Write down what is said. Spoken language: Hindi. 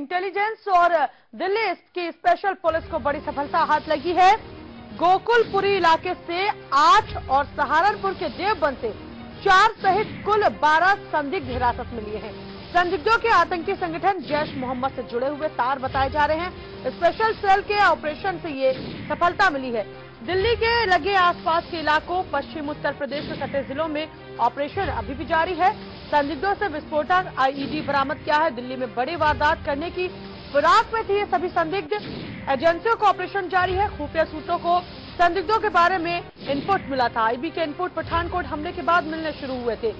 इंटेलिजेंस और दिल्ली की स्पेशल पुलिस को बड़ी सफलता हाथ लगी है। गोकुलपुरी इलाके से आठ और सहारनपुर के देवबंद से चार सहित कुल बारह संदिग्ध हिरासत में लिए हैं। संदिग्धों के आतंकी संगठन जैश मोहम्मद से जुड़े हुए तार बताए जा रहे हैं। स्पेशल सेल के ऑपरेशन से ये सफलता मिली है। दिल्ली के लगे आसपास के इलाकों, पश्चिम, उत्तर प्रदेश के सटे जिलों में ऑपरेशन अभी भी जारी है। संदिग्धों से विस्फोटक आईईडी बरामद किया है। दिल्ली में बड़ी वारदात करने की फिराक में थी ये सभी संदिग्ध। एजेंसियों का ऑपरेशन जारी है। खुफिया सूत्रों को संदिग्धों के बारे में इनपुट मिला था। आईबी के इनपुट पठानकोट हमले के बाद मिलने शुरू हुए थे।